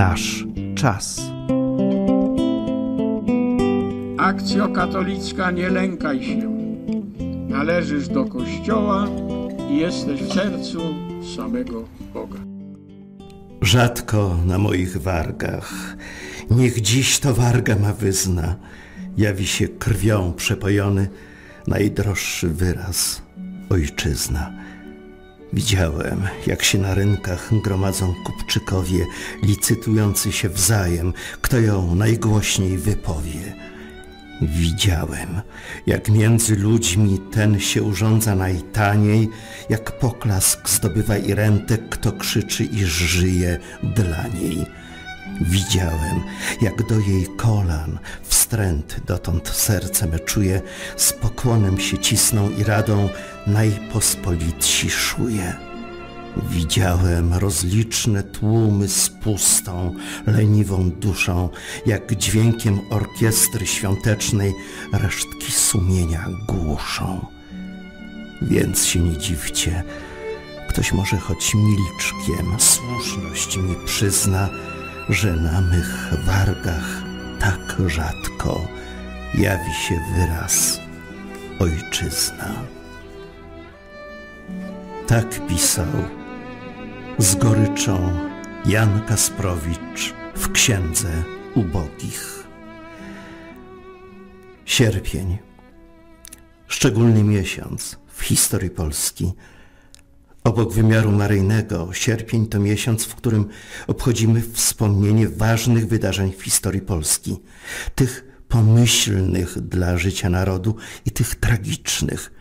nasz czas. Akcjo katolicka, nie lękaj się. Należysz do Kościoła i jesteś w sercu samego Boga. Rzadko na moich wargach, niech dziś to warga ma wyzna, jawi się krwią przepojony najdroższy wyraz ojczyzna. Widziałem, jak się na rynkach gromadzą kupczykowie, licytujący się wzajem, kto ją najgłośniej wypowie. Widziałem, jak między ludźmi ten się urządza najtaniej, jak poklask zdobywa i rentę, kto krzyczy, iż żyje dla niej. Widziałem, jak do jej kolan wstręt dotąd serce me czuje, z pokłonem się cisną i radą najpospolitsi szuje. Widziałem rozliczne tłumy z pustą, leniwą duszą, jak dźwiękiem orkiestry świątecznej resztki sumienia głuszą. Więc się nie dziwcie, ktoś może choć milczkiem słuszność mi przyzna, że na mych wargach tak rzadko jawi się wyraz ojczyzna. Tak pisał z goryczą Jan Kasprowicz w Księdze Ubogich. Sierpień, szczególny miesiąc w historii Polski. Obok wymiaru maryjnego, sierpień to miesiąc, w którym obchodzimy wspomnienie ważnych wydarzeń w historii Polski. Tych pomyślnych dla życia narodu i tych tragicznych.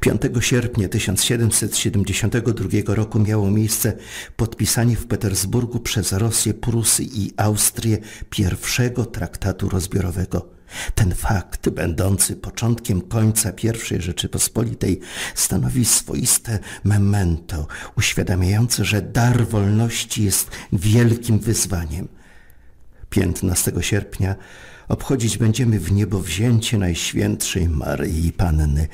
5 sierpnia 1772 roku miało miejsce podpisanie w Petersburgu przez Rosję, Prusy i Austrię pierwszego traktatu rozbiorowego. Ten fakt, będący początkiem końca I Rzeczypospolitej, stanowi swoiste memento, uświadamiające, że dar wolności jest wielkim wyzwaniem. 15 sierpnia obchodzić będziemy w niebo wzięcie Najświętszej Maryi Panny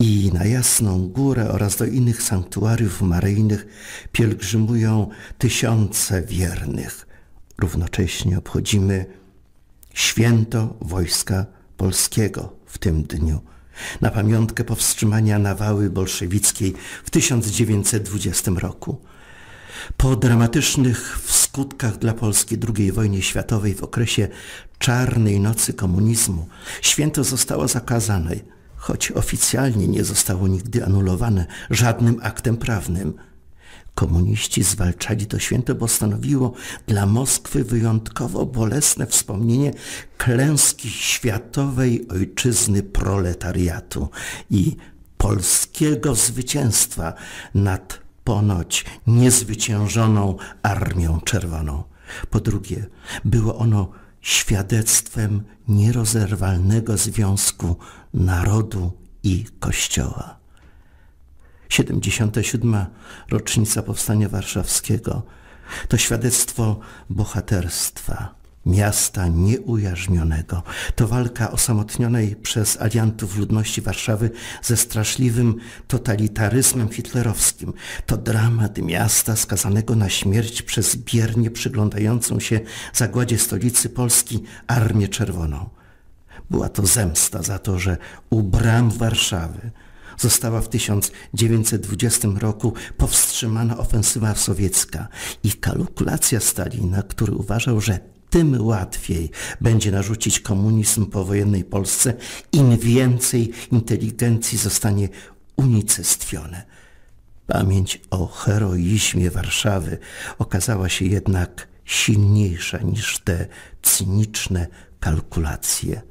i na Jasną Górę oraz do innych sanktuariów maryjnych pielgrzymują tysiące wiernych. Równocześnie obchodzimy święto Wojska Polskiego w tym dniu na pamiątkę powstrzymania nawały bolszewickiej w 1920 roku. Po dramatycznych skutkach dla Polski II wojnie światowej w okresie czarnej nocy komunizmu święto zostało zakazane, choć oficjalnie nie zostało nigdy anulowane żadnym aktem prawnym. Komuniści zwalczali to święto, bo stanowiło dla Moskwy wyjątkowo bolesne wspomnienie klęski światowej ojczyzny proletariatu i polskiego zwycięstwa nad ponoć niezwyciężoną Armią Czerwoną. Po drugie, było ono świadectwem nierozerwalnego związku narodu i Kościoła. 77. rocznica Powstania Warszawskiego to świadectwo bohaterstwa, miasta nieujarzmionego. To walka osamotnionej przez aliantów ludności Warszawy ze straszliwym totalitaryzmem hitlerowskim. To dramat miasta skazanego na śmierć przez biernie przyglądającą się zagładzie stolicy Polski Armię Czerwoną. Była to zemsta za to, że u bram Warszawy została w 1920 roku powstrzymana ofensywa sowiecka i kalkulacja Stalina, który uważał, że tym łatwiej będzie narzucić komunizm powojennej Polsce, im więcej inteligencji zostanie unicestwione. Pamięć o heroizmie Warszawy okazała się jednak silniejsza niż te cyniczne kalkulacje.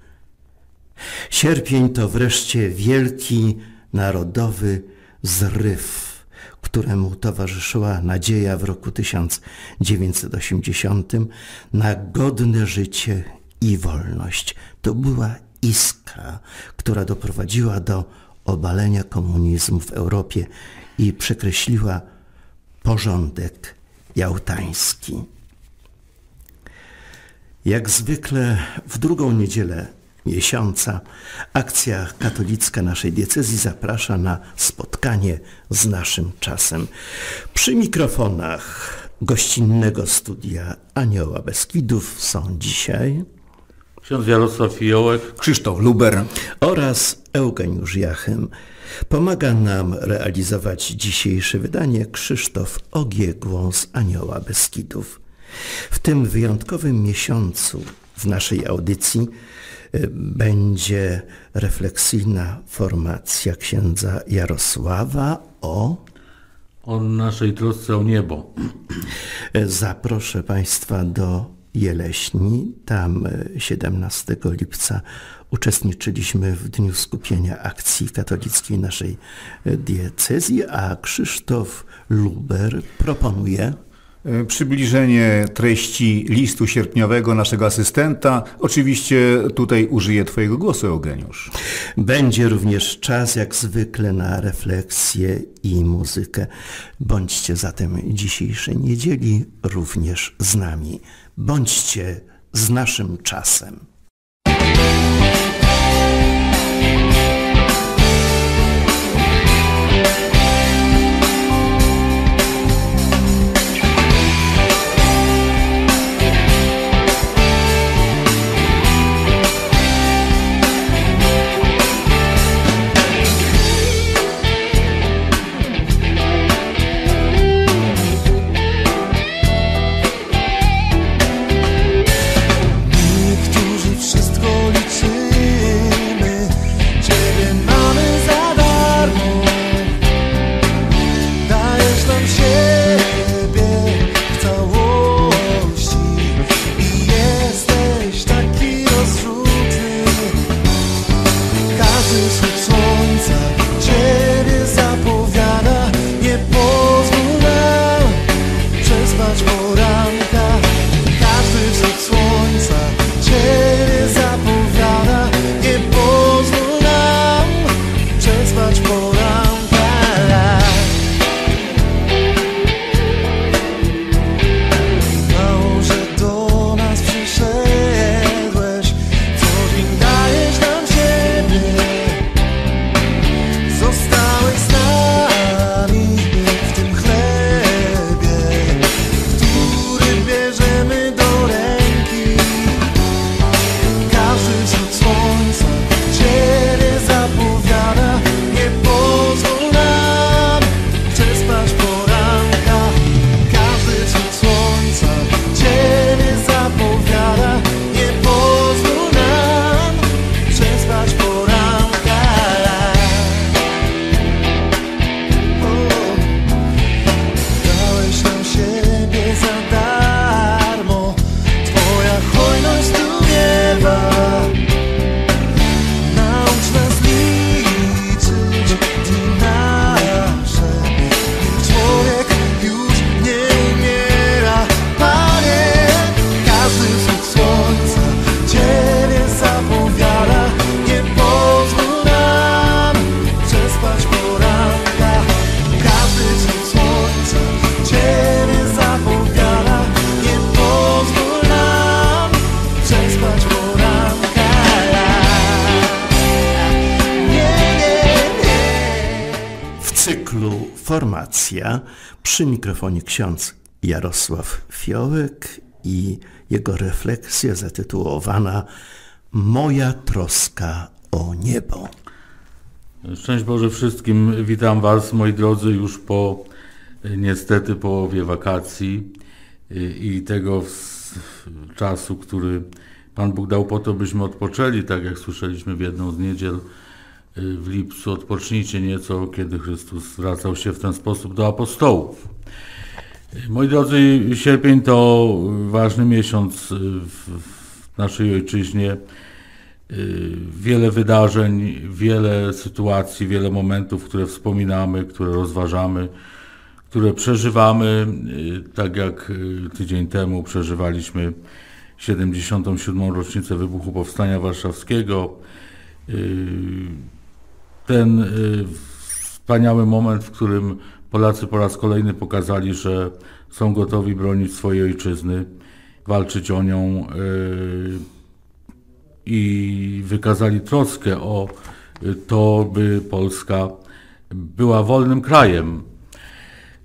Sierpień to wreszcie wielki narodowy zryw któremu towarzyszyła nadzieja w roku 1980 na godne życie i wolność. To była iskra, która doprowadziła do obalenia komunizmu w Europie i przekreśliła porządek jałtański. Jak zwykle w drugą niedzielę miesiąca akcja katolicka naszej diecezji zaprasza na spotkanie z naszym czasem. Przy mikrofonach gościnnego studia Anioła Beskidów są dzisiaj ksiądz Jarosław Fiołek, Krzysztof Luber oraz Eugeniusz Jachym. Pomaga nam realizować dzisiejsze wydanie Krzysztof Ogiegłą z Anioła Beskidów. W tym wyjątkowym miesiącu w naszej audycji y, będzie refleksyjna formacja księdza Jarosława o o naszej trosce o niebo. Zaproszę Państwa do Jeleśni. Tam 17 lipca uczestniczyliśmy w Dniu Skupienia Akcji Katolickiej naszej diecezji, a Krzysztof Luber proponuje przybliżenie treści listu sierpniowego naszego asystenta. Oczywiście tutaj użyję Twojego głosu, Eugeniusz. Będzie również czas, jak zwykle, na refleksję i muzykę. Bądźcie zatem dzisiejszej niedzieli również z nami. Bądźcie z naszym czasem. Przy mikrofonie ksiądz Jarosław Fiołek i jego refleksja zatytułowana Moja troska o niebo. Szczęść Boże wszystkim. Witam Was, moi drodzy, już po niestety połowie wakacji i tego czasu, który Pan Bóg dał po to, byśmy odpoczęli, tak jak słyszeliśmy w jedną z niedziel w lipcu. Odpocznijcie nieco, kiedy Chrystus zwracał się w ten sposób do apostołów. Moi drodzy, sierpień to ważny miesiąc w naszej ojczyźnie. Wiele wydarzeń, wiele sytuacji, wiele momentów, które wspominamy, które rozważamy, które przeżywamy. Tak jak tydzień temu przeżywaliśmy 77. rocznicę wybuchu Powstania Warszawskiego ten y, wspaniały moment, w którym Polacy po raz kolejny pokazali, że są gotowi bronić swojej ojczyzny, walczyć o nią y, i wykazali troskę o to, by Polska była wolnym krajem.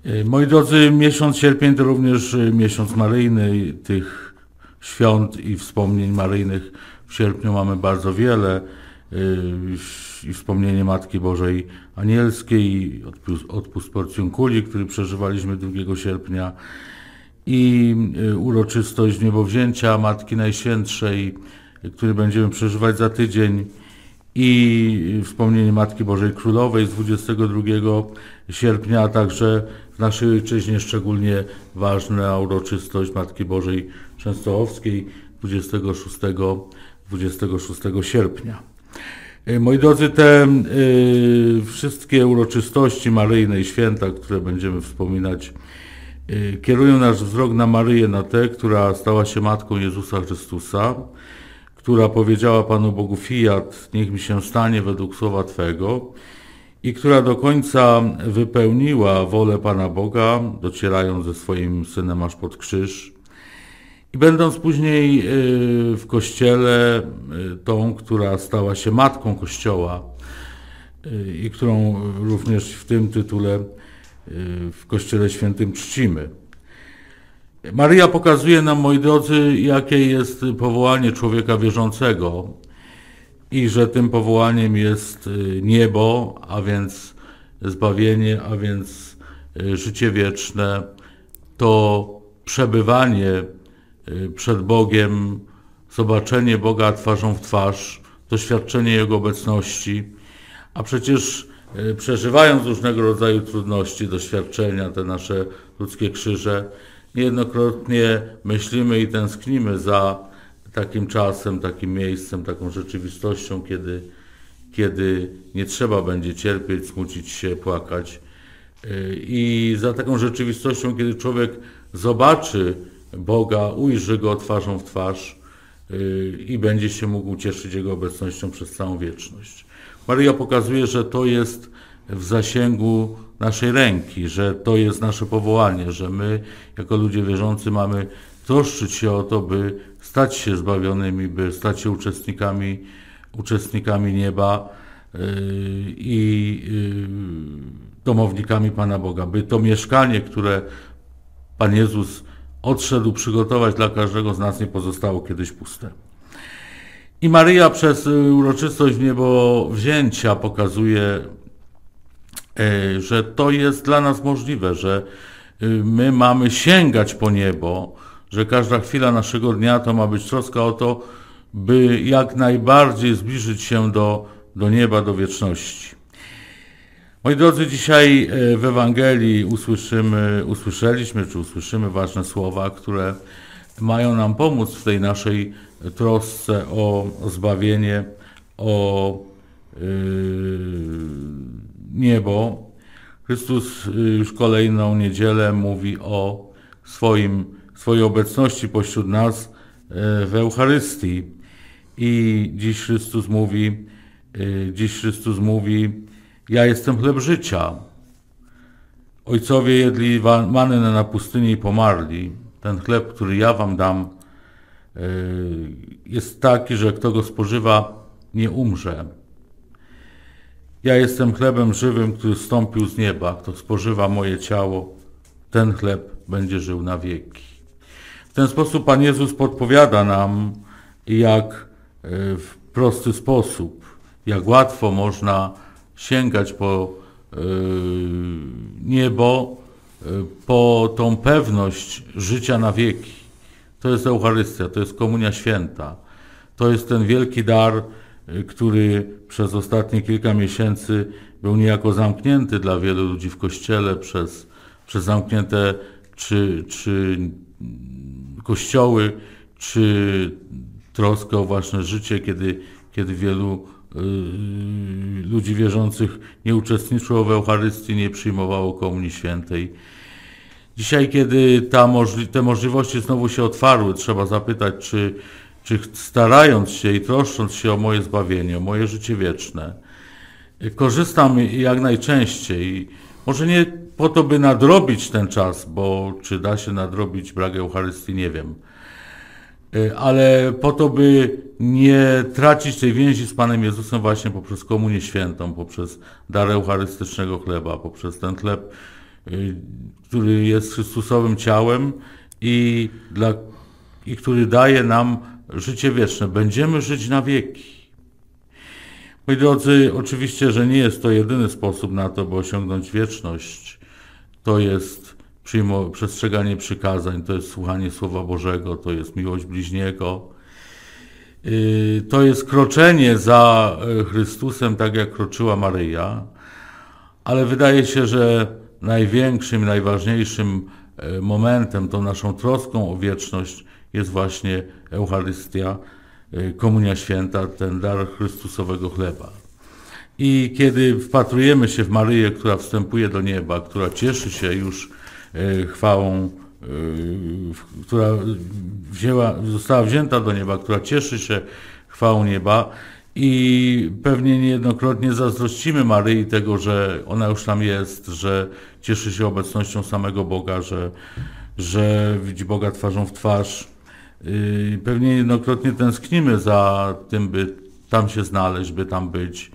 Y, moi drodzy, miesiąc sierpień to również miesiąc maryjny. Tych świąt i wspomnień maryjnych w sierpniu mamy bardzo wiele. I wspomnienie Matki Bożej Anielskiej, odpust, odpust Porcjunkuli, który przeżywaliśmy 2 sierpnia i uroczystość niebowzięcia Matki Najświętszej, który będziemy przeżywać za tydzień i wspomnienie Matki Bożej Królowej z 22 sierpnia, a także w naszej ojczyźnie szczególnie ważna uroczystość Matki Bożej Częstochowskiej 26, 26 sierpnia. E, moi drodzy, te y, wszystkie uroczystości maryjne i święta, które będziemy wspominać, y, kierują nasz wzrok na Maryję, na tę, która stała się Matką Jezusa Chrystusa, która powiedziała Panu Bogu fiat, niech mi się stanie według słowa Twego i która do końca wypełniła wolę Pana Boga, docierając ze swoim Synem aż pod krzyż i będąc później y, w Kościele y, tą, która stała się Matką Kościoła y, i którą również w tym tytule w Kościele Świętym czcimy. Maryja pokazuje nam, moi drodzy, jakie jest powołanie człowieka wierzącego i że tym powołaniem jest niebo, a więc zbawienie, a więc życie wieczne, to przebywanie przed Bogiem, zobaczenie Boga twarzą w twarz, doświadczenie Jego obecności, a przecież przeżywając różnego rodzaju trudności, doświadczenia, te nasze ludzkie krzyże, Niejednokrotnie myślimy i tęsknimy za takim czasem, takim miejscem, taką rzeczywistością, kiedy, kiedy nie trzeba będzie cierpieć, smucić się, płakać. I za taką rzeczywistością, kiedy człowiek zobaczy Boga, ujrzy Go twarzą w twarz i będzie się mógł cieszyć Jego obecnością przez całą wieczność. Maria pokazuje, że to jest w zasięgu naszej ręki, że to jest nasze powołanie, że my jako ludzie wierzący mamy troszczyć się o to, by stać się zbawionymi, by stać się uczestnikami, uczestnikami nieba yy, i yy, domownikami Pana Boga, by to mieszkanie, które Pan Jezus odszedł przygotować dla każdego z nas, nie pozostało kiedyś puste. I Maryja przez uroczystość niebo wzięcia pokazuje E, że to jest dla nas możliwe, że y, my mamy sięgać po niebo, że każda chwila naszego dnia to ma być troska o to, by jak najbardziej zbliżyć się do, do nieba, do wieczności. Moi drodzy, dzisiaj e, w Ewangelii usłyszymy, usłyszeliśmy, czy usłyszymy ważne słowa, które mają nam pomóc w tej naszej trosce o zbawienie, o yy, niebo, Chrystus y, już kolejną niedzielę mówi o swoim, swojej obecności pośród nas e, w Eucharystii. I dziś Chrystus mówi, y, dziś Chrystus mówi, ja jestem chleb życia. Ojcowie jedli manę na pustyni i pomarli. Ten chleb, który ja wam dam, e, jest taki, że kto go spożywa, nie umrze. Ja jestem chlebem żywym, który stąpił z nieba. Kto spożywa moje ciało, ten chleb będzie żył na wieki. W ten sposób Pan Jezus podpowiada nam, jak e, w prosty sposób, jak łatwo można sięgać po e, niebo, e, po tą pewność życia na wieki. To jest Eucharystia, to jest Komunia Święta. To jest ten wielki dar, Y, który przez ostatnie kilka miesięcy był niejako zamknięty dla wielu ludzi w kościele, przez, przez zamknięte czy, czy kościoły, czy troskę o własne życie, kiedy, kiedy wielu y, ludzi wierzących nie uczestniczyło w Eucharystii, nie przyjmowało Komunii Świętej. Dzisiaj, kiedy ta możli te możliwości znowu się otwarły, trzeba zapytać, czy czy starając się i troszcząc się o moje zbawienie, o moje życie wieczne, korzystam jak najczęściej, może nie po to, by nadrobić ten czas, bo czy da się nadrobić brak Eucharystii, nie wiem, ale po to, by nie tracić tej więzi z Panem Jezusem właśnie poprzez Komunię Świętą, poprzez dar Eucharystycznego chleba, poprzez ten chleb, y, który jest Chrystusowym ciałem i, dla, i który daje nam życie wieczne. Będziemy żyć na wieki. Moi drodzy, oczywiście, że nie jest to jedyny sposób na to, by osiągnąć wieczność. To jest przestrzeganie przykazań, to jest słuchanie Słowa Bożego, to jest miłość bliźniego. Y, to jest kroczenie za e, Chrystusem, tak jak kroczyła Maryja, ale wydaje się, że największym, najważniejszym e, momentem, tą naszą troską o wieczność jest właśnie Eucharystia, e, Komunia Święta, ten dar Chrystusowego chleba. I kiedy wpatrujemy się w Maryję, która wstępuje do nieba, która cieszy się już chwałą Y, która wzięła, została wzięta do nieba, która cieszy się chwałą nieba i pewnie niejednokrotnie zazdrościmy Maryi tego, że ona już tam jest, że cieszy się obecnością samego Boga, że, że widzi Boga twarzą w twarz. Y, pewnie niejednokrotnie tęsknimy za tym, by tam się znaleźć, by tam być.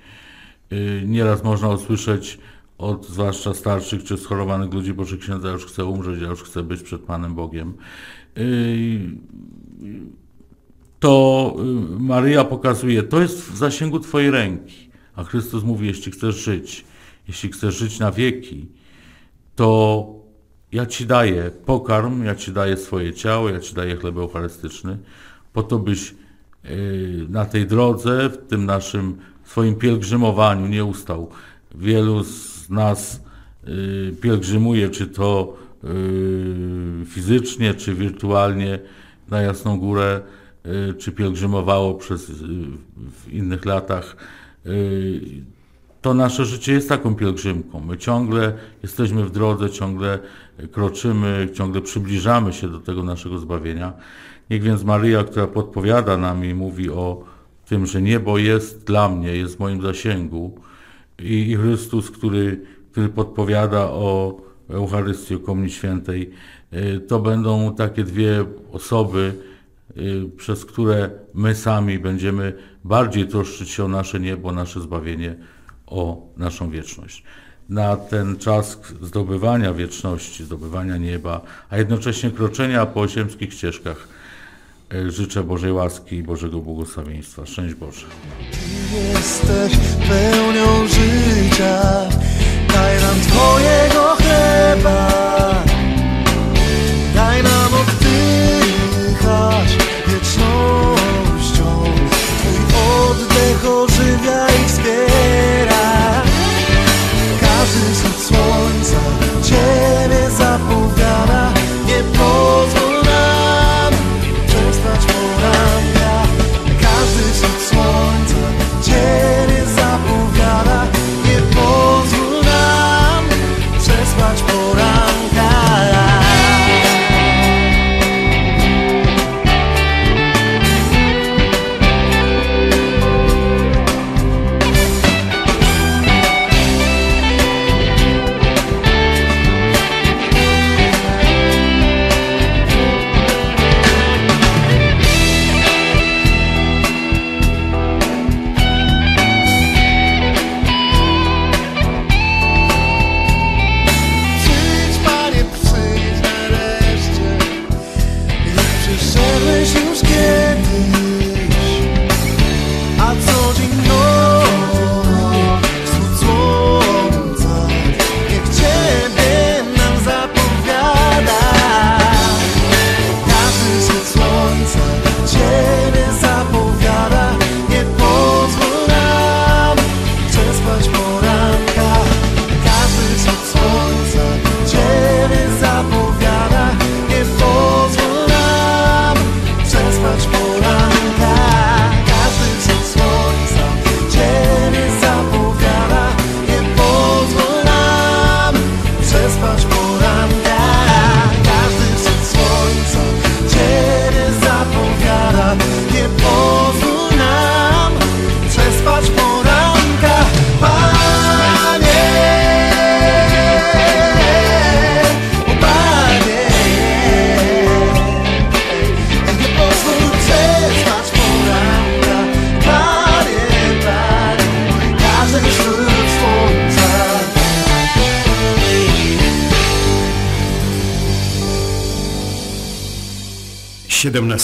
Y, nieraz można usłyszeć od zwłaszcza starszych czy schorowanych ludzi, Boże Księdza, ja już chcę umrzeć, ja już chcę być przed Panem Bogiem. To y, Maryja pokazuje, to jest w zasięgu Twojej ręki, a Chrystus mówi, jeśli chcesz żyć, jeśli chcesz żyć na wieki, to ja Ci daję pokarm, ja Ci daję swoje ciało, ja Ci daję chleb eucharystyczny, po to byś y, na tej drodze, w tym naszym swoim pielgrzymowaniu nie ustał. Wielu z nas y, pielgrzymuje, czy to y, fizycznie, czy wirtualnie na Jasną Górę, y, czy pielgrzymowało przez, w innych latach, to nasze życie jest taką pielgrzymką. My ciągle jesteśmy w drodze, ciągle kroczymy, ciągle przybliżamy się do tego naszego zbawienia. Niech więc Maryja, która podpowiada nam i mówi o tym, że niebo jest dla mnie, jest w moim zasięgu, i, i Chrystus, który, który podpowiada o Eucharystii, o Komunii Świętej, y, to będą takie dwie osoby, y, przez które my sami będziemy bardziej troszczyć się o nasze niebo, nasze zbawienie, o naszą wieczność. Na ten czas zdobywania wieczności, zdobywania nieba, a jednocześnie kroczenia po osiemskich ścieżkach, życzę Bożej łaski i Bożego błogosławieństwa. Szczęść Boże jesteś pełnią życia. Daj nam Twojego chleba, daj nam oddychać wiecznością. Twój oddech ożywia i wspiera. Każdy zachód słońca Ciebie zapowiada,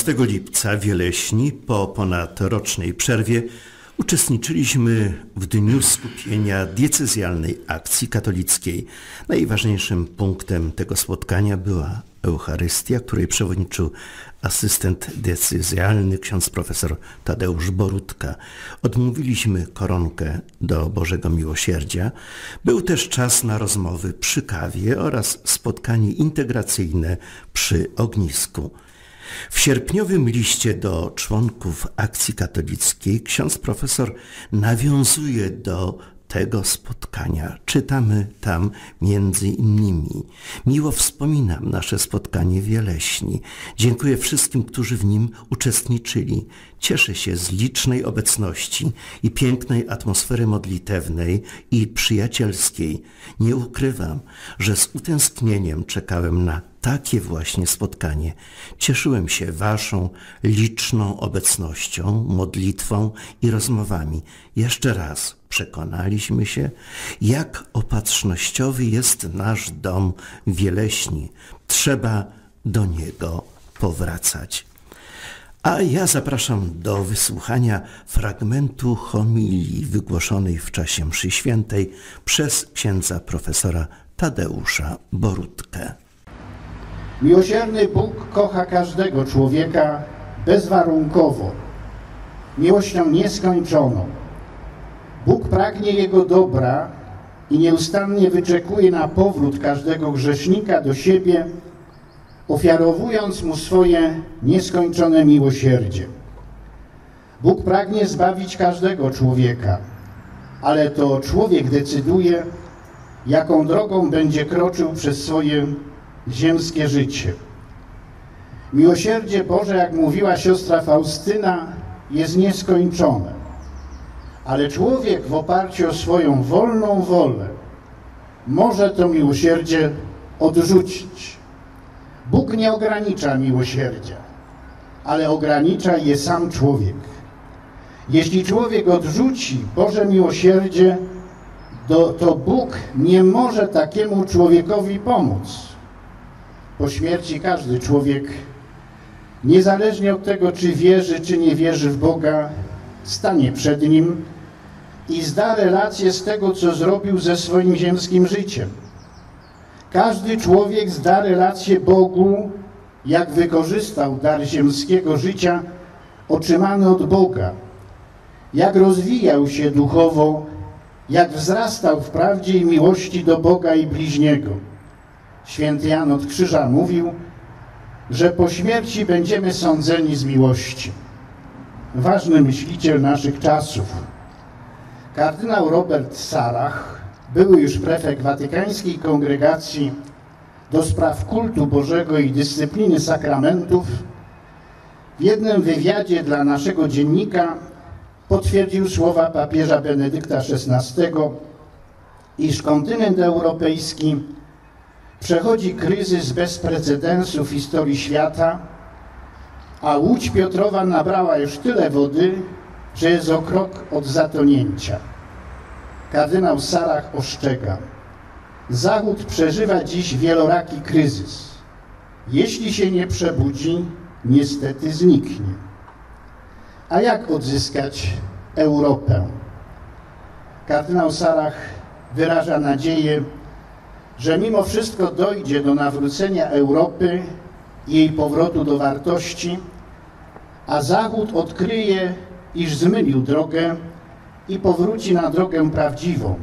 17 lipca Wieleśni po ponadrocznej przerwie uczestniczyliśmy w Dniu Skupienia Diecezjalnej Akcji Katolickiej. Najważniejszym punktem tego spotkania była Eucharystia, której przewodniczył asystent decyzjalny ksiądz profesor Tadeusz Borutka. Odmówiliśmy koronkę do Bożego Miłosierdzia. Był też czas na rozmowy przy kawie oraz spotkanie integracyjne przy ognisku. W sierpniowym liście do członków akcji katolickiej ksiądz profesor nawiązuje do tego spotkania. Czytamy tam między innymi. Miło wspominam nasze spotkanie w Wieleśni. Dziękuję wszystkim, którzy w nim uczestniczyli. Cieszę się z licznej obecności i pięknej atmosfery modlitewnej i przyjacielskiej. Nie ukrywam, że z utęsknieniem czekałem na takie właśnie spotkanie. Cieszyłem się Waszą liczną obecnością, modlitwą i rozmowami. Jeszcze raz przekonaliśmy się, jak opatrznościowy jest nasz dom Wieleśni. Trzeba do niego powracać. A ja zapraszam do wysłuchania fragmentu homilii wygłoszonej w czasie mszy świętej przez księdza profesora Tadeusza Borutkę. Miłosierny Bóg kocha każdego człowieka bezwarunkowo, miłością nieskończoną. Bóg pragnie jego dobra i nieustannie wyczekuje na powrót każdego grzesznika do siebie, ofiarowując mu swoje nieskończone miłosierdzie. Bóg pragnie zbawić każdego człowieka, ale to człowiek decyduje, jaką drogą będzie kroczył przez swoje ziemskie życie. Miłosierdzie Boże, jak mówiła siostra Faustyna, jest nieskończone. Ale człowiek w oparciu o swoją wolną wolę może to miłosierdzie odrzucić. Bóg nie ogranicza miłosierdzia, ale ogranicza je sam człowiek. Jeśli człowiek odrzuci Boże miłosierdzie, to, to Bóg nie może takiemu człowiekowi pomóc. Po śmierci każdy człowiek, niezależnie od tego, czy wierzy, czy nie wierzy w Boga, stanie przed Nim i zda relację z tego, co zrobił ze swoim ziemskim życiem. Każdy człowiek zda relację Bogu, jak wykorzystał dar ziemskiego życia otrzymany od Boga, jak rozwijał się duchowo, jak wzrastał w prawdzie i miłości do Boga i bliźniego. Święty Jan od Krzyża mówił, że po śmierci będziemy sądzeni z miłości. Ważny myśliciel naszych czasów, Kardynał Robert Sarach, były już prefekt Watykańskiej Kongregacji do spraw kultu Bożego i dyscypliny sakramentów, w jednym wywiadzie dla naszego dziennika potwierdził słowa papieża Benedykta XVI, iż kontynent europejski przechodzi kryzys bez precedensu w historii świata, a Łódź Piotrowa nabrała już tyle wody, że jest o krok od zatonięcia. Kardynał Sarach ostrzega. Zachód przeżywa dziś wieloraki kryzys. Jeśli się nie przebudzi, niestety zniknie. A jak odzyskać Europę? Kardynał Sarach wyraża nadzieję, że mimo wszystko dojdzie do nawrócenia Europy i jej powrotu do wartości, a Zachód odkryje iż zmylił drogę i powróci na drogę prawdziwą,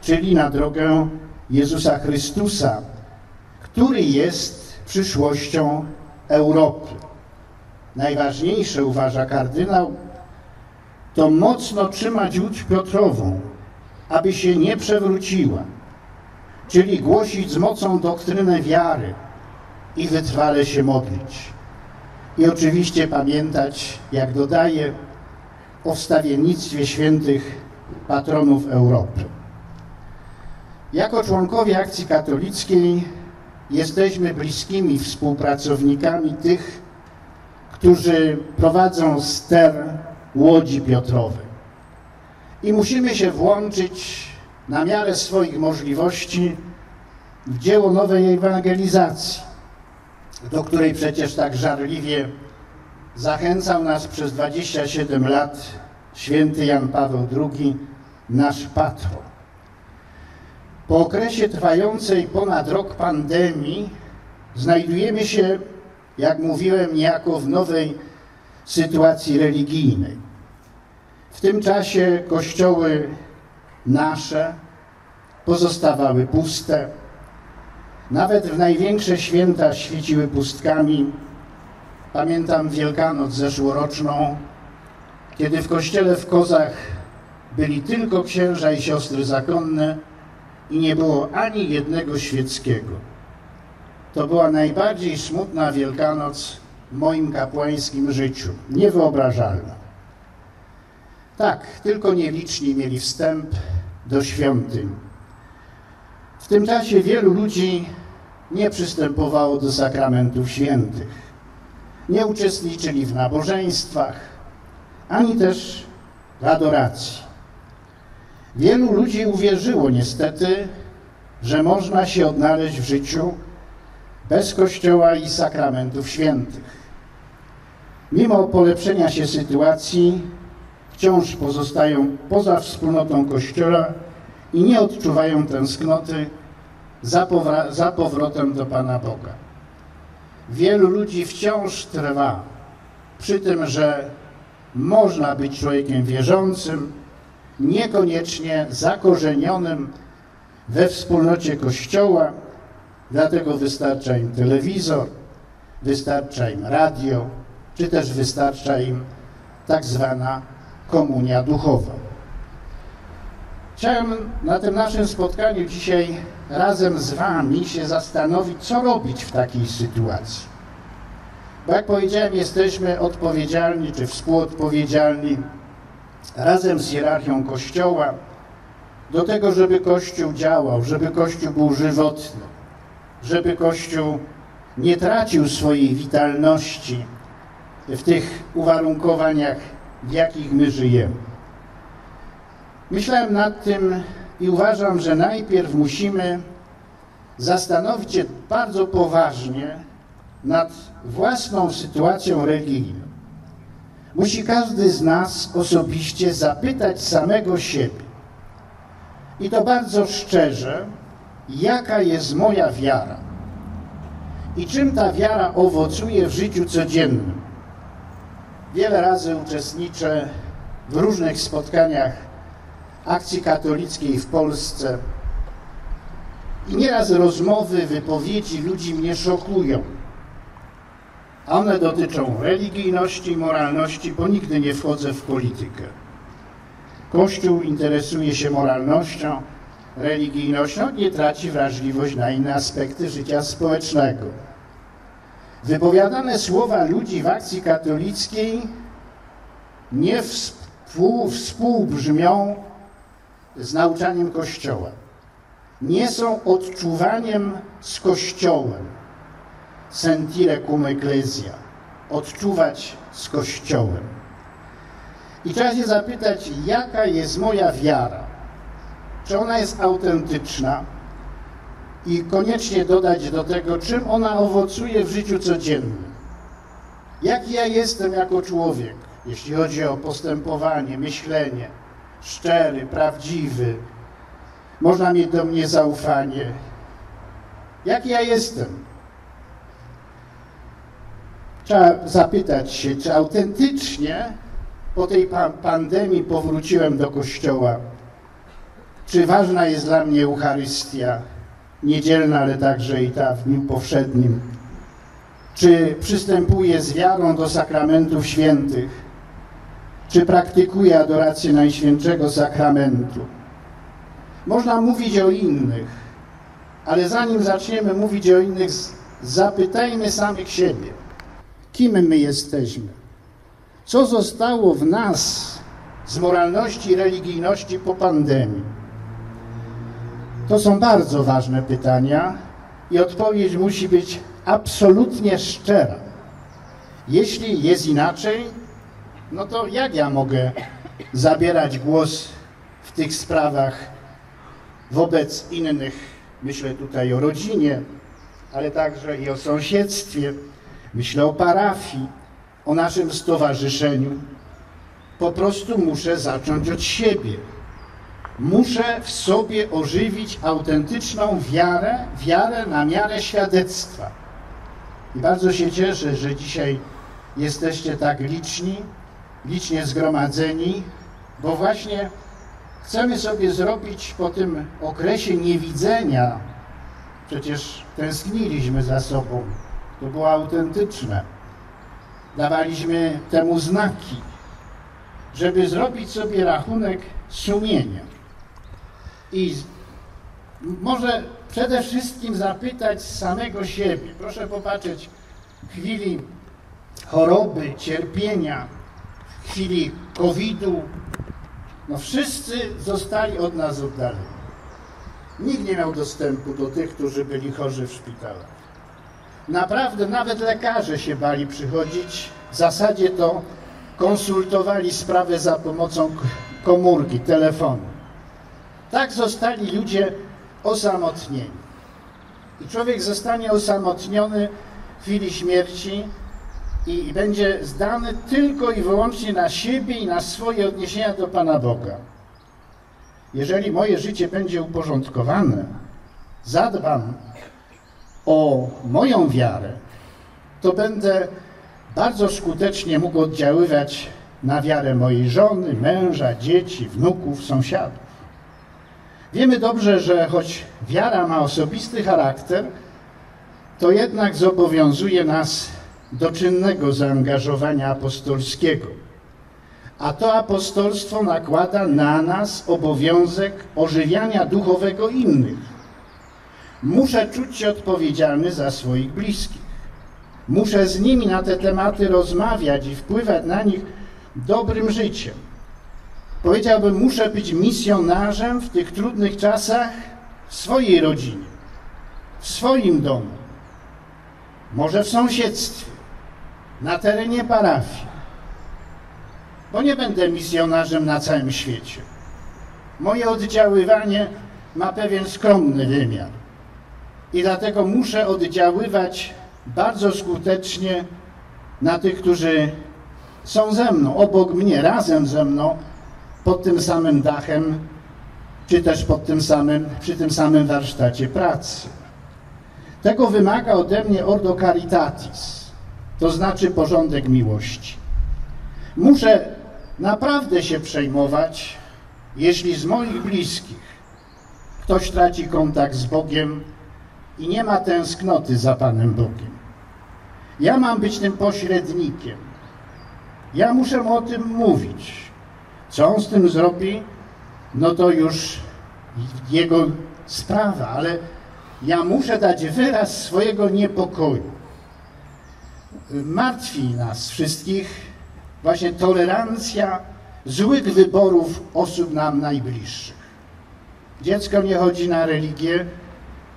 czyli na drogę Jezusa Chrystusa, który jest przyszłością Europy. Najważniejsze, uważa kardynał, to mocno trzymać Łódź Piotrową, aby się nie przewróciła, czyli głosić z mocą doktrynę wiary i wytrwale się modlić. I oczywiście pamiętać, jak dodaje, o wstawiennictwie świętych patronów Europy. Jako członkowie Akcji Katolickiej jesteśmy bliskimi współpracownikami tych, którzy prowadzą ster Łodzi Piotrowej. I musimy się włączyć na miarę swoich możliwości w dzieło nowej ewangelizacji. do której przecież tak żarliwie zachęcał nas przez 27 lat święty Jan Paweł II, nasz patron. Po okresie trwającej ponad rok pandemii znajdujemy się, jak mówiłem, niejako w nowej sytuacji religijnej. W tym czasie kościoły nasze pozostawały puste. Nawet w największe święta świeciły pustkami. Pamiętam Wielkanoc zeszłoroczną, kiedy w kościele w Kozach byli tylko księża i siostry zakonne i nie było ani jednego świeckiego. To była najbardziej smutna Wielkanoc w moim kapłańskim życiu. Niewyobrażalna. Tak, tylko nieliczni mieli wstęp do świątyń. W tym czasie wielu ludzi nie przystępowało do sakramentów świętych. Nie uczestniczyli w nabożeństwach, ani też w adoracji. Wielu ludzi uwierzyło niestety, że można się odnaleźć w życiu bez Kościoła i sakramentów świętych. Mimo polepszenia się sytuacji, wciąż pozostają poza wspólnotą Kościoła i nie odczuwają tęsknoty za, powrotem do Pana Boga. Wielu ludzi wciąż trwa przy tym, że można być człowiekiem wierzącym, niekoniecznie zakorzenionym we wspólnocie Kościoła, dlatego wystarcza im telewizor, wystarcza im radio, czy też wystarcza im tak zwana komunia duchowa. Chciałem na tym naszym spotkaniu dzisiaj razem z Wami się zastanowić, co robić w takiej sytuacji. Bo jak powiedziałem, jesteśmy odpowiedzialni czy współodpowiedzialni razem z hierarchią Kościoła do tego, żeby Kościół działał, żeby Kościół był żywotny, żeby Kościół nie tracił swojej witalności w tych uwarunkowaniach, w jakich my żyjemy. Myślałem nad tym i uważam, że najpierw musimy zastanowić się bardzo poważnie nad własną sytuacją religijną. Musi każdy z nas osobiście zapytać samego siebie. I to bardzo szczerze, jaka jest moja wiara i czym ta wiara owocuje w życiu codziennym. Wiele razy uczestniczę w różnych spotkaniach akcji katolickiej w Polsce i nieraz rozmowy, wypowiedzi ludzi mnie szokują. One dotyczą religijności moralności, bo nigdy nie wchodzę w politykę. Kościół interesuje się moralnością, religijnością, nie traci wrażliwość na inne aspekty życia społecznego. Wypowiadane słowa ludzi w akcji katolickiej nie współ, współbrzmią z nauczaniem Kościoła. Nie są odczuwaniem z Kościołem. Sentire cum ecclesia. Odczuwać z Kościołem. I trzeba się zapytać, jaka jest moja wiara? Czy ona jest autentyczna? I koniecznie dodać do tego, czym ona owocuje w życiu codziennym. Jaki ja jestem jako człowiek, jeśli chodzi o postępowanie, myślenie, szczery, prawdziwy. Można mieć do mnie zaufanie. Jaki ja jestem? Trzeba zapytać się, czy autentycznie po tej pandemii powróciłem do kościoła. Czy ważna jest dla mnie Eucharystia, niedzielna, ale także i ta w dniu powszednim? Czy przystępuję z wiarą do sakramentów świętych? Czy praktykuje adorację Najświętszego Sakramentu? Można mówić o innych, ale zanim zaczniemy mówić o innych, zapytajmy samych siebie, kim my jesteśmy? Co zostało w nas z moralności i religijności po pandemii? To są bardzo ważne pytania i odpowiedź musi być absolutnie szczera. Jeśli jest inaczej, no to jak ja mogę zabierać głos w tych sprawach wobec innych? Myślę tutaj o rodzinie, ale także i o sąsiedztwie. Myślę o parafii, o naszym stowarzyszeniu. Po prostu muszę zacząć od siebie. Muszę w sobie ożywić autentyczną wiarę, wiarę na miarę świadectwa. I bardzo się cieszę, że dzisiaj jesteście tak liczni, licznie zgromadzeni, bo właśnie chcemy sobie zrobić po tym okresie niewidzenia, przecież tęskniliśmy za sobą, to było autentyczne, dawaliśmy temu znaki, żeby zrobić sobie rachunek sumienia. I może przede wszystkim zapytać samego siebie. Proszę popatrzeć, chwili choroby, cierpienia, w chwili COVID-u, no wszyscy zostali od nas oddaleni. Nikt nie miał dostępu do tych, którzy byli chorzy w szpitalach. Naprawdę nawet lekarze się bali przychodzić. W zasadzie to konsultowali sprawę za pomocą komórki, telefonu. Tak zostali ludzie osamotnieni. I człowiek zostanie osamotniony w chwili śmierci i będzie zdany tylko i wyłącznie na siebie i na swoje odniesienia do Pana Boga. Jeżeli moje życie będzie uporządkowane, zadbam o moją wiarę, to będę bardzo skutecznie mógł oddziaływać na wiarę mojej żony, męża, dzieci, wnuków, sąsiadów. Wiemy dobrze, że choć wiara ma osobisty charakter, to jednak zobowiązuje nas do czynnego zaangażowania apostolskiego. A to apostolstwo nakłada na nas obowiązek ożywiania duchowego innych. Muszę czuć się odpowiedzialny za swoich bliskich. Muszę z nimi na te tematy rozmawiać i wpływać na nich dobrym życiem. Powiedziałbym, muszę być misjonarzem w tych trudnych czasach w swojej rodzinie, w swoim domu, może w sąsiedztwie, na terenie parafii, bo nie będę misjonarzem na całym świecie. Moje oddziaływanie ma pewien skromny wymiar i dlatego muszę oddziaływać bardzo skutecznie na tych, którzy są ze mną, obok mnie, razem ze mną, pod tym samym dachem, czy też pod tym samym, przy tym samym warsztacie pracy. Tego wymaga ode mnie ordo caritatis, to znaczy porządek miłości. Muszę naprawdę się przejmować, jeśli z moich bliskich ktoś traci kontakt z Bogiem i nie ma tęsknoty za Panem Bogiem. Ja mam być tym pośrednikiem. Ja muszę mu o tym mówić. Co on z tym zrobi, no to już jego sprawa, ale ja muszę dać wyraz swojego niepokoju. Martwi nas wszystkich właśnie tolerancja złych wyborów osób nam najbliższych. Dziecko nie chodzi na religię.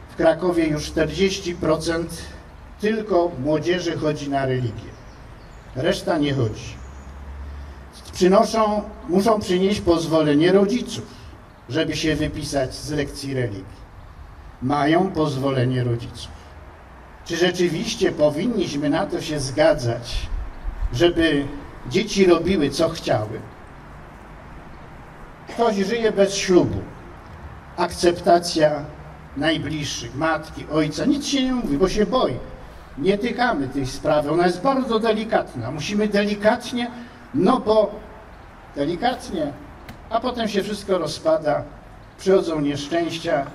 W Krakowie już 40% tylko młodzieży chodzi na religię. Reszta nie chodzi. Przynoszą, muszą przynieść pozwolenie rodziców, żeby się wypisać z lekcji religii. Mają pozwolenie rodziców. Czy rzeczywiście powinniśmy na to się zgadzać, żeby dzieci robiły co chciały? Ktoś żyje bez ślubu. Akceptacja najbliższych, matki, ojca, nic się nie mówi, bo się boi. Nie tykamy tej sprawy, ona jest bardzo delikatna. Musimy delikatnie, no bo delikatnie, a potem się wszystko rozpada, przychodzą nieszczęścia,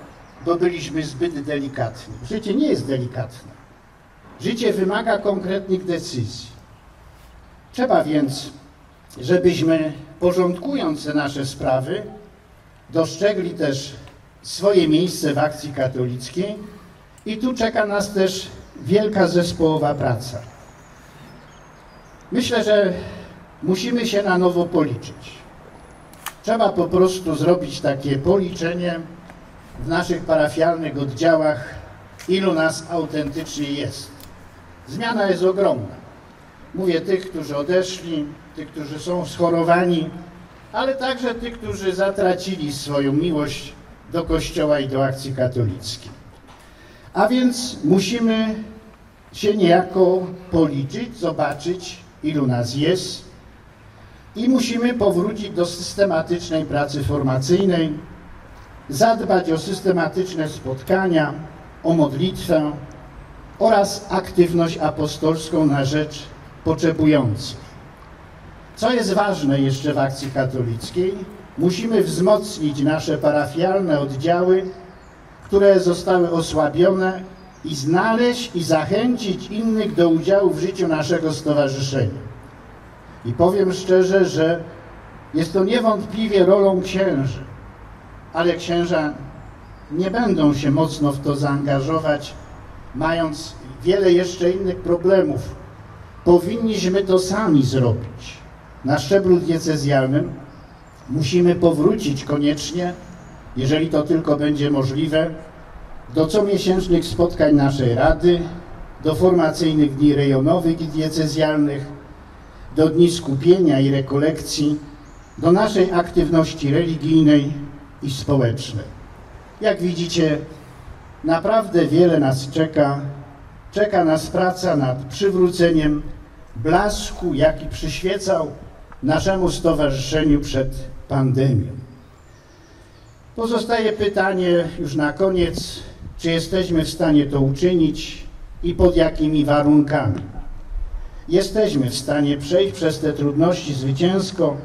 bo byliśmy zbyt delikatni. Życie nie jest delikatne. Życie wymaga konkretnych decyzji. Trzeba więc, żebyśmy porządkując te nasze sprawy, dostrzegli też swoje miejsce w akcji katolickiej i tu czeka nas też wielka zespołowa praca. Myślę, że musimy się na nowo policzyć. Trzeba po prostu zrobić takie policzenie w naszych parafialnych oddziałach, ilu nas autentycznie jest. Zmiana jest ogromna. Mówię tych, którzy odeszli, tych, którzy są schorowani, ale także tych, którzy zatracili swoją miłość do Kościoła i do akcji katolickiej. A więc musimy się niejako policzyć, zobaczyć, ilu nas jest i musimy powrócić do systematycznej pracy formacyjnej, zadbać o systematyczne spotkania, o modlitwę oraz aktywność apostolską na rzecz potrzebujących. Co jest ważne jeszcze w akcji katolickiej? Musimy wzmocnić nasze parafialne oddziały, które zostały osłabione i znaleźć i zachęcić innych do udziału w życiu naszego stowarzyszenia. I powiem szczerze, że jest to niewątpliwie rolą księży, ale księża nie będą się mocno w to zaangażować, mając wiele jeszcze innych problemów. Powinniśmy to sami zrobić. Na szczeblu diecezjalnym musimy powrócić koniecznie, jeżeli to tylko będzie możliwe, do comiesięcznych spotkań naszej Rady, do formacyjnych dni rejonowych i diecezjalnych, do dni skupienia i rekolekcji, do naszej aktywności religijnej i społecznej. Jak widzicie, naprawdę wiele nas czeka. Czeka nas praca nad przywróceniem blasku, jaki przyświecał naszemu stowarzyszeniu przed pandemią. Pozostaje pytanie już na koniec, czy jesteśmy w stanie to uczynić i pod jakimi warunkami. Jesteśmy w stanie przejść przez te trudności zwycięsko,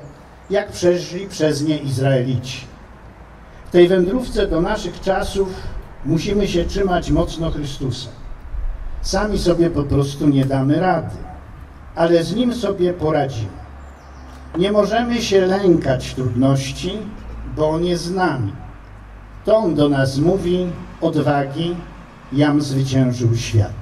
jak przeszli przez nie Izraelici. W tej wędrówce do naszych czasów musimy się trzymać mocno Chrystusa. Sami sobie po prostu nie damy rady, ale z Nim sobie poradzimy. Nie możemy się lękać trudności, bo On jest z nami. To On do nas mówi odwagi, jam zwyciężył świat.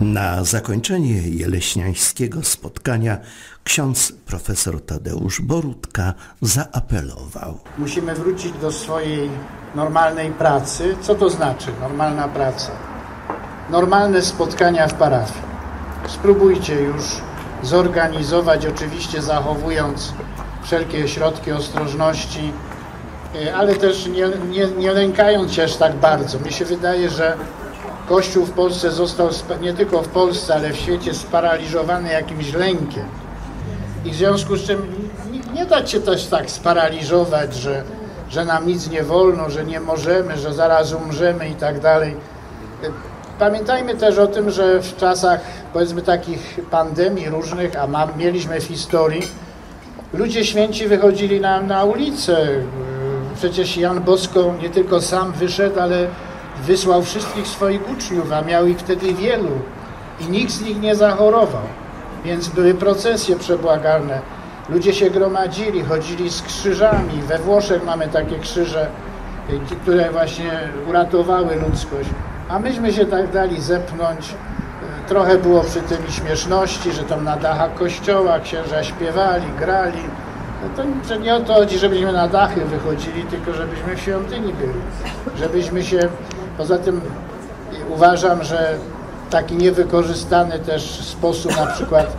Na zakończenie jeleśniańskiego spotkania ksiądz profesor Tadeusz Borutka zaapelował. Musimy wrócić do swojej normalnej pracy. Co to znaczy normalna praca? Normalne spotkania w parafii. Spróbujcie już zorganizować, oczywiście zachowując wszelkie środki ostrożności, e, ale też nie, nie, nie lękając się aż tak bardzo. Mi się wydaje, że Kościół w Polsce został, nie tylko w Polsce, ale w świecie sparaliżowany jakimś lękiem. I w związku z czym nie, da się też tak sparaliżować, że, że nam nic nie wolno, że nie możemy, że zaraz umrzemy i tak dalej. Pamiętajmy też o tym, że w czasach powiedzmy takich pandemii różnych, a mam, mieliśmy w historii, ludzie święci wychodzili na, na ulicę. Przecież Jan Bosko nie tylko sam wyszedł, ale wysłał wszystkich swoich uczniów, a miał ich wtedy wielu i nikt z nich nie zachorował. Więc były procesje przebłagalne. Ludzie się gromadzili, chodzili z krzyżami. We Włoszech mamy takie krzyże, które właśnie uratowały ludzkość. A myśmy się tak dali zepchnąć. Trochę było przy tym śmieszności, że tam na dachach kościoła księża śpiewali, grali. No to nie o to chodzi, żebyśmy na dachy wychodzili, tylko żebyśmy w świątyni byli. Żebyśmy się Poza tym uważam, że taki niewykorzystany też sposób na przykład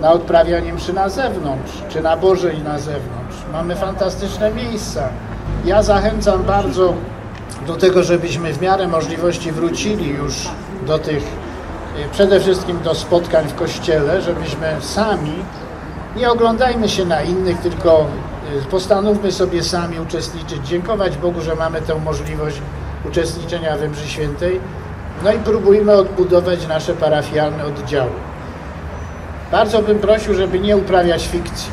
na odprawianie mszy na zewnątrz, czy na Boże i na zewnątrz. Mamy fantastyczne miejsca. Ja zachęcam bardzo do tego, żebyśmy w miarę możliwości wrócili już do tych, y, przede wszystkim do spotkań w Kościele, żebyśmy sami, nie oglądajmy się na innych, tylko y, postanówmy sobie sami uczestniczyć, dziękować Bogu, że mamy tę możliwość uczestniczenia we mszy świętej. No i próbujmy odbudować nasze parafialne oddziały. Bardzo bym prosił, żeby nie uprawiać fikcji,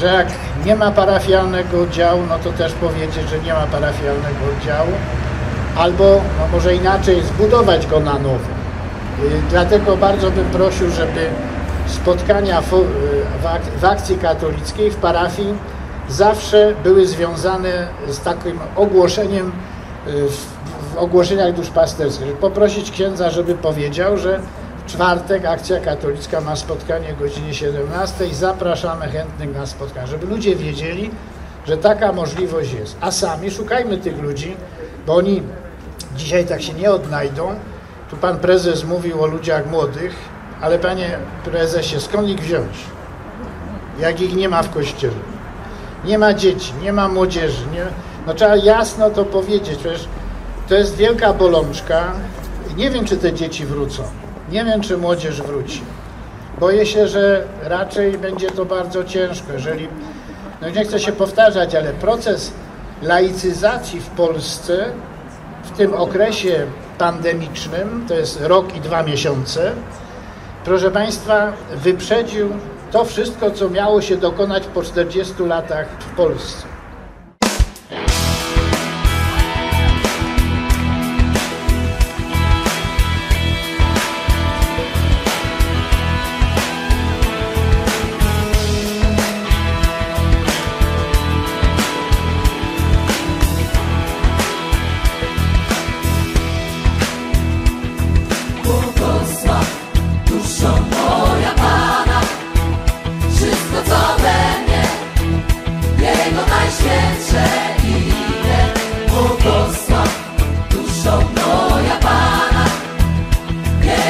że jak nie ma parafialnego oddziału, no to też powiedzieć, że nie ma parafialnego oddziału, albo no może inaczej, zbudować go na nowo. Y, dlatego bardzo bym prosił, żeby spotkania w akcji katolickiej w parafii zawsze były związane z takim ogłoszeniem w ogłoszeniach duszpasterskich, żeby poprosić księdza, żeby powiedział, że w czwartek akcja katolicka ma spotkanie o godzinie 17 i zapraszamy chętnych na spotkanie, żeby ludzie wiedzieli, że taka możliwość jest. A sami szukajmy tych ludzi, bo oni dzisiaj tak się nie odnajdą. Tu pan prezes mówił o ludziach młodych, ale panie prezesie, skąd ich wziąć? Jak ich nie ma w kościele? Nie ma dzieci, nie ma młodzieży, nie, no trzeba jasno to powiedzieć, przecież to jest wielka bolączka. Nie wiem, czy te dzieci wrócą. Nie wiem, czy młodzież wróci. Boję się, że raczej będzie to bardzo ciężko, jeżeli, no nie chcę się powtarzać, ale proces laicyzacji w Polsce w tym okresie pandemicznym, to jest rok i dwa miesiące, proszę Państwa, wyprzedził to wszystko, co miało się dokonać po 40 latach w Polsce.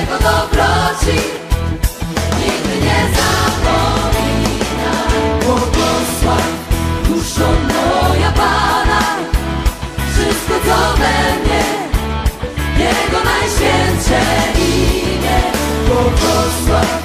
Jego dobroci nigdy nie zapomina. Błogosław duszo moja Pana, wszystko co we mnie, Jego najświętsze imię. Błogosław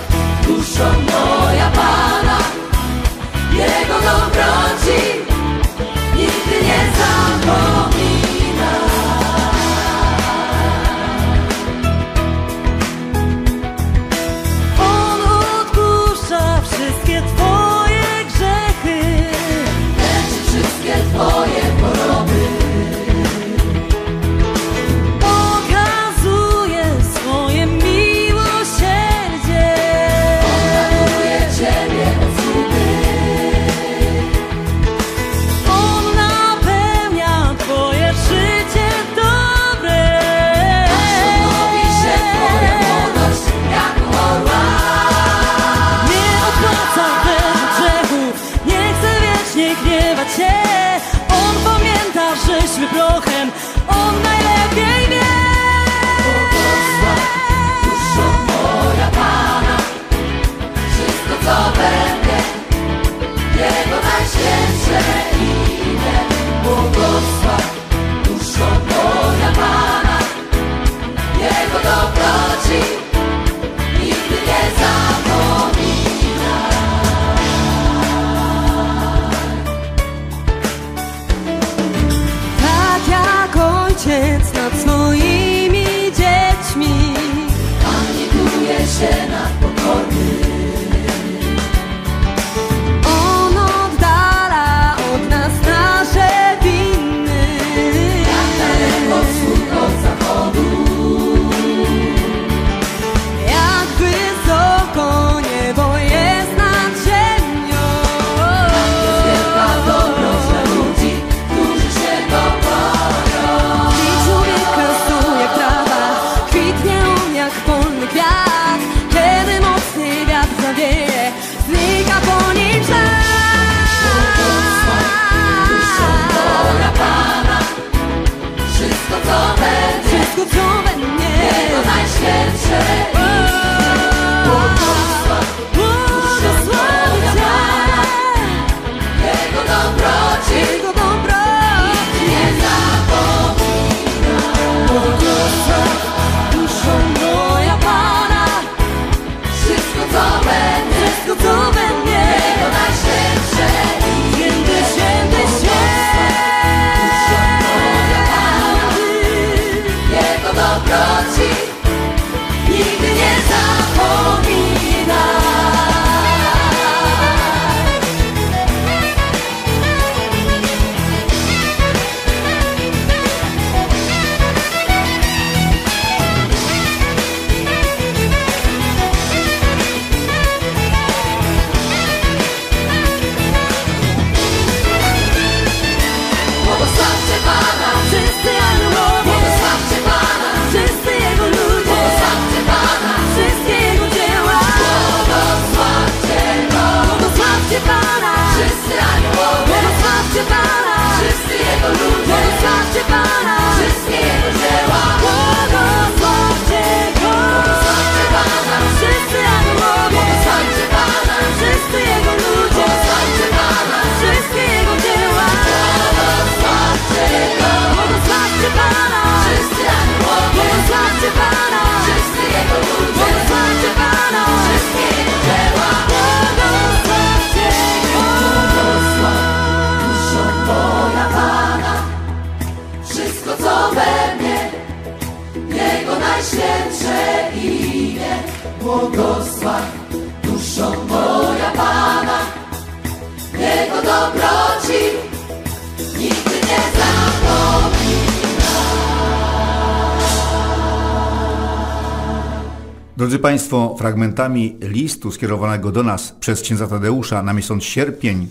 Drodzy Państwo, fragmentami listu skierowanego do nas przez księdza Tadeusza na miesiąc sierpień,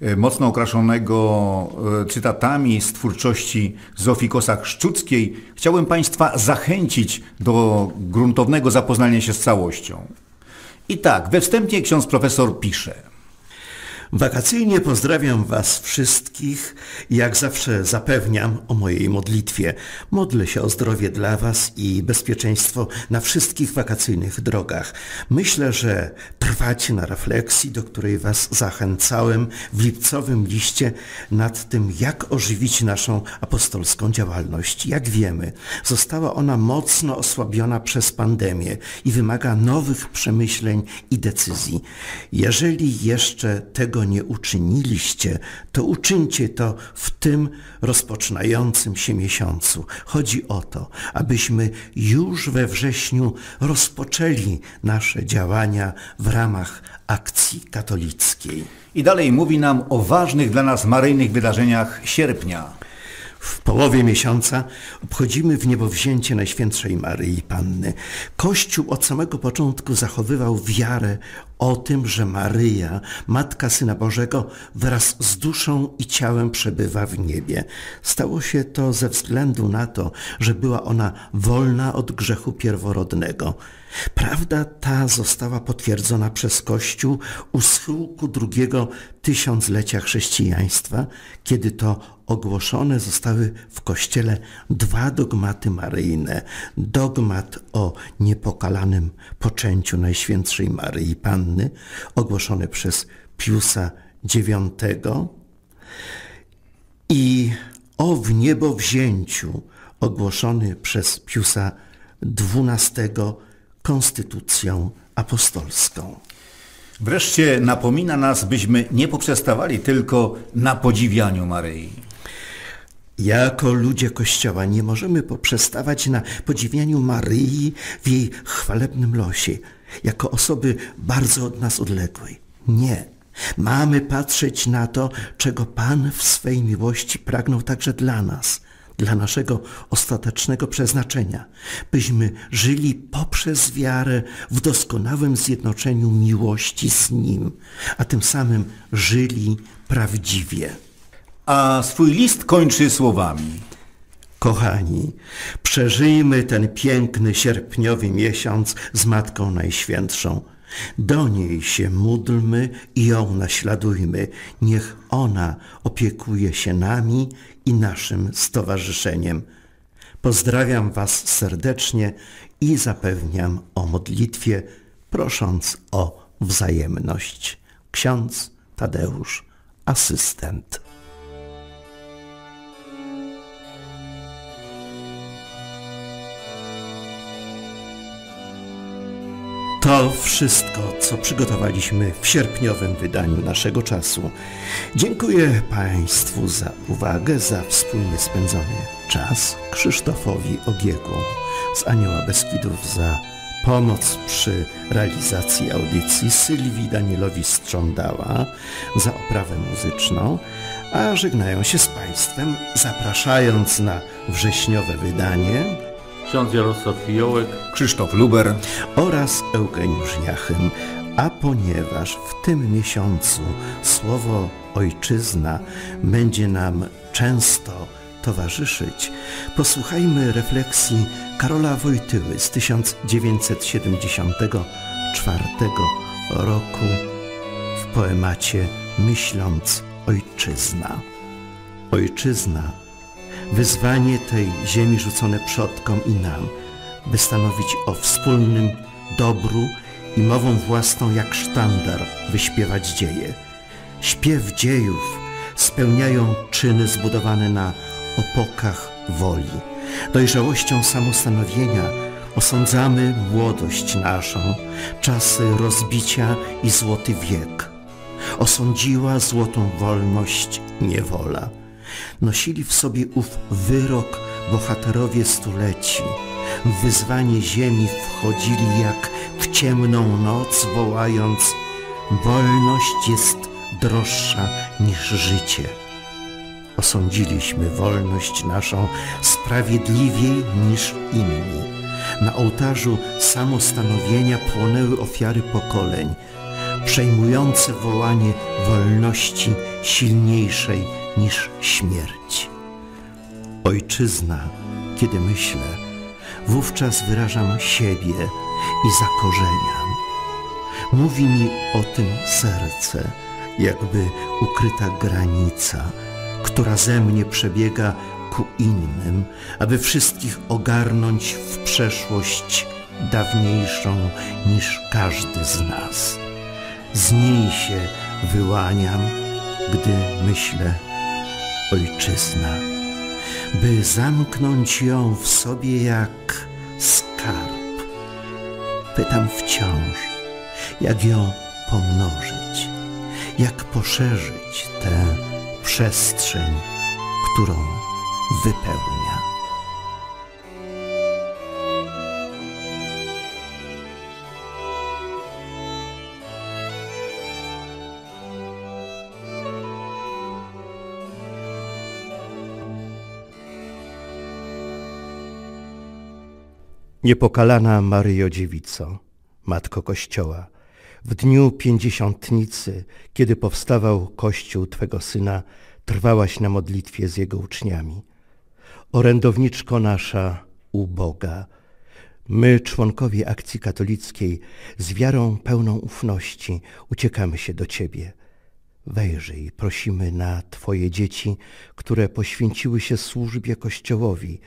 e, mocno okraszonego e, cytatami z twórczości Zofii Kosak-Szczuckiej, chciałem Państwa zachęcić do gruntownego zapoznania się z całością. I tak, we wstępie ksiądz profesor pisze – Wakacyjnie pozdrawiam Was wszystkich i jak zawsze zapewniam o mojej modlitwie. Modlę się o zdrowie dla Was i bezpieczeństwo na wszystkich wakacyjnych drogach. Myślę, że trwacie na refleksji, do której Was zachęcałem w lipcowym liście nad tym, jak ożywić naszą apostolską działalność. Jak wiemy, została ona mocno osłabiona przez pandemię i wymaga nowych przemyśleń i decyzji. Jeżeli jeszcze nie uczyniliście, to uczyńcie to w tym rozpoczynającym się miesiącu. Chodzi o to, abyśmy już we wrześniu rozpoczęli nasze działania w ramach akcji katolickiej. I dalej mówi nam o ważnych dla nas maryjnych wydarzeniach sierpnia. W połowie miesiąca obchodzimy w niebowzięcie Najświętszej Maryi Panny. Kościół od samego początku zachowywał wiarę o tym, że Maryja, Matka Syna Bożego, wraz z duszą i ciałem przebywa w niebie. Stało się to ze względu na to, że była ona wolna od grzechu pierworodnego. Prawda ta została potwierdzona przez Kościół u schyłku drugiego tysiąclecia chrześcijaństwa, kiedy to ogłoszone zostały w Kościele dwa dogmaty maryjne. Dogmat o niepokalanym poczęciu Najświętszej Maryi Panny, ogłoszony przez Piusa IX i o wniebowzięciu, ogłoszony przez Piusa XII konstytucją apostolską. Wreszcie napomina nas, byśmy nie poprzestawali tylko na podziwianiu Maryi. Jako ludzie Kościoła nie możemy poprzestawać na podziwianiu Maryi w jej chwalebnym losie, jako osoby bardzo od nas odległej. Nie. Mamy patrzeć na to, czego Pan w swej miłości pragnął także dla nas, dla naszego ostatecznego przeznaczenia, byśmy żyli poprzez wiarę w doskonałym zjednoczeniu miłości z Nim, a tym samym żyli prawdziwie. A swój list kończy słowami. Kochani, przeżyjmy ten piękny sierpniowy miesiąc z Matką Najświętszą. Do niej się módlmy i ją naśladujmy. Niech ona opiekuje się nami i naszym stowarzyszeniem. Pozdrawiam Was serdecznie i zapewniam o modlitwie, prosząc o wzajemność. Ksiądz Tadeusz, asystent. To wszystko, co przygotowaliśmy w sierpniowym wydaniu naszego czasu. Dziękuję Państwu za uwagę, za wspólnie spędzony czas. Krzysztofowi Ogiegu z Anioła Beskidów za pomoc przy realizacji audycji, Sylwii Danielowi Strządała za oprawę muzyczną, a żegnają się z Państwem, zapraszając na wrześniowe wydanie ksiądz Jarosław Fiołek, Krzysztof Luber oraz Eugeniusz Jachym, a ponieważ w tym miesiącu słowo ojczyzna będzie nam często towarzyszyć, posłuchajmy refleksji Karola Wojtyły z 1974 roku w poemacie Myśląc Ojczyzna. Ojczyzna wyzwanie tej ziemi rzucone przodkom i nam, by stanowić o wspólnym dobru i mową własną jak sztandar wyśpiewać dzieje. Śpiew dziejów spełniają czyny zbudowane na opokach woli. Dojrzałością samostanowienia osądzamy młodość naszą, czasy rozbicia i złoty wiek. Osądziła złotą wolność niewola nosili w sobie ów wyrok bohaterowie stuleci, w wyzwanie ziemi wchodzili jak w ciemną noc, wołając wolność jest droższa niż życie. Osądziliśmy wolność naszą sprawiedliwiej niż inni. Na ołtarzu samostanowienia płonęły ofiary pokoleń, przejmujące wołanie wolności silniejszej niż śmierć. Ojczyzna, kiedy myślę, wówczas wyrażam siebie i zakorzeniam. Mówi mi o tym serce, jakby ukryta granica, która ze mnie przebiega ku innym, aby wszystkich ogarnąć w przeszłość dawniejszą niż każdy z nas. Z niej się wyłaniam, gdy myślę ojczyzna, by zamknąć ją w sobie jak skarb. Pytam wciąż, jak ją pomnożyć, jak poszerzyć tę przestrzeń, którą wypełnia. Niepokalana Maryjo Dziewico, Matko Kościoła, w dniu pięćdziesiątnicy, kiedy powstawał Kościół Twego Syna, trwałaś na modlitwie z Jego uczniami. Orędowniczko nasza u Boga, my, członkowie Akcji Katolickiej, z wiarą pełną ufności uciekamy się do Ciebie. Wejrzyj, prosimy na Twoje dzieci, które poświęciły się służbie Kościołowi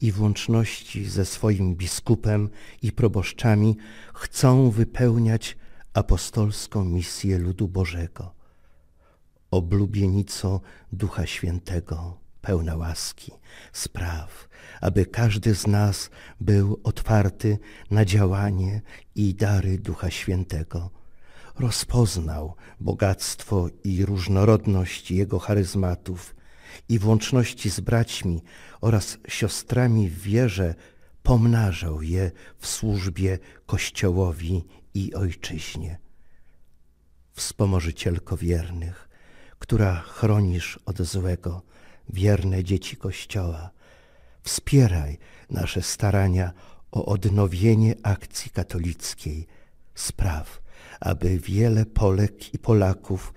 i w łączności ze swoim biskupem i proboszczami chcą wypełniać apostolską misję ludu Bożego. Oblubienico Ducha Świętego, pełna łaski, spraw, aby każdy z nas był otwarty na działanie i dary Ducha Świętego. Rozpoznał bogactwo i różnorodność Jego charyzmatów i w łączności z braćmi oraz siostrami w wierze pomnażał je w służbie Kościołowi i Ojczyźnie. Wspomożycielko wiernych, która chronisz od złego wierne dzieci Kościoła, wspieraj nasze starania o odnowienie akcji katolickiej. Spraw, aby wiele Polek i Polaków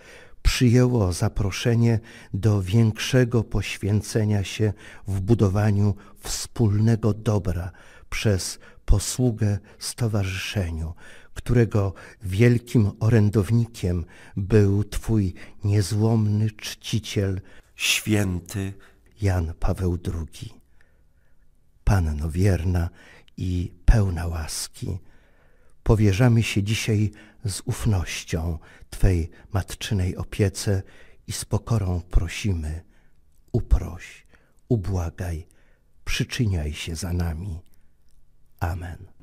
przyjęło zaproszenie do większego poświęcenia się w budowaniu wspólnego dobra przez posługę stowarzyszeniu, którego wielkim orędownikiem był Twój niezłomny czciciel, święty Jan Paweł II. Panno wierna i pełna łaski, powierzamy się dzisiaj z ufnością Twej matczynej opiece i z pokorą prosimy, uproś, ubłagaj, przyczyniaj się za nami. Amen.